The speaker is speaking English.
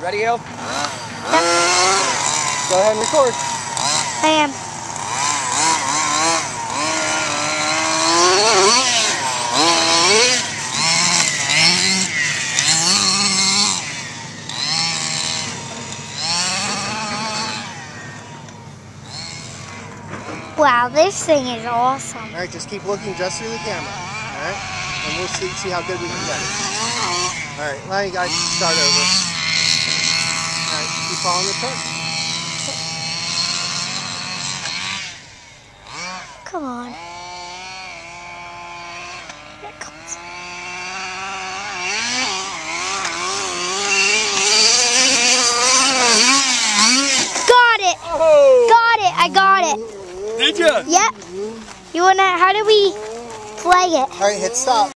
Ready? Yep. Go ahead and record. I am. Wow, this thing is awesome. All right, just keep looking just through the camera. All right, and we'll see see how good we can get it. All right, now you guys start over. All right, keep following the truck. Come on. Here it comes. Got it! Oh! Got it! I got it! Did you? Yep. You wanna, how do we play it? All right, hit stop.